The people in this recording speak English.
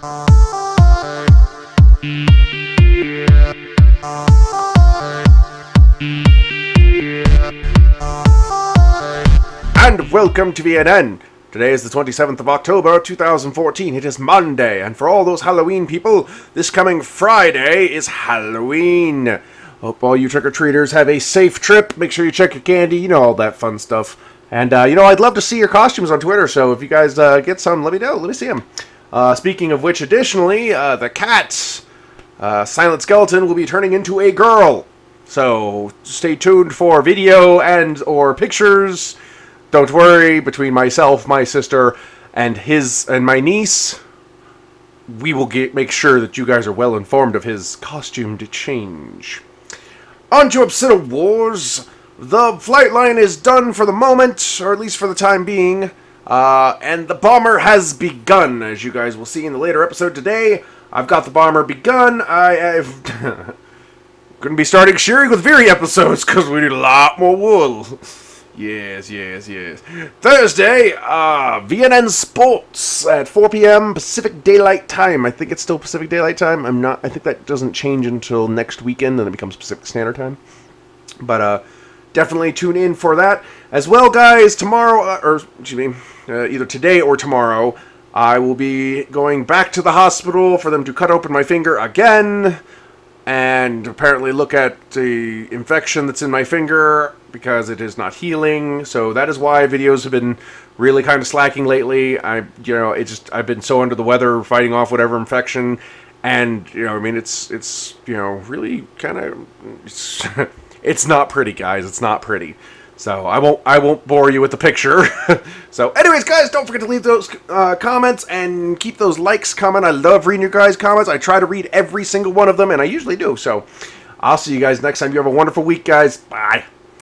And welcome to VNN. Today is the 27th of October 2014. It is Monday, and for all those Halloween people, this coming Friday is Halloween. Hope all you trick or treaters have a safe trip. Make sure you check your candy, you know, all that fun stuff. And, uh, you know, I'd love to see your costumes on Twitter, so if you guys uh, get some, let me know. Let me see them. Uh, speaking of which, additionally, uh, the cat, uh, Silent Skeleton, will be turning into a girl. So stay tuned for video and or pictures. Don't worry, between myself, my sister, and his and my niece, we will get make sure that you guys are well informed of his costume to change. On to Obsidian Wars. The flight line is done for the moment, or at least for the time being. Uh, and the bomber has begun, as you guys will see in the later episode today. I've got the bomber begun. I, I've gonna be starting shearing with Virii episodes because we need a lot more wool. Yes, yes, yes. Thursday, uh, VNN Sports at 4 p.m. Pacific Daylight Time. I think it's still Pacific Daylight Time. I'm not. I think that doesn't change until next weekend, then it becomes Pacific Standard Time. But uh, definitely tune in for that as well, guys. Tomorrow, uh, or excuse me, uh, either today or tomorrow, I will be going back to the hospital for them to cut open my finger again and apparently look at the infection that's in my finger because it is not healing. So that is why videos have been really kind of slacking lately. I, you know, it just I've been so under the weather fighting off whatever infection, and you know, I mean, it's it's you know really kind of it's not pretty, guys. It's not pretty. So I won't I won't bore you with the picture. so anyways, guys, don't forget to leave those uh, comments and keep those likes coming. I love reading your guys' comments. I try to read every single one of them, and I usually do. So I'll see you guys next time. You have a wonderful week, guys. Bye.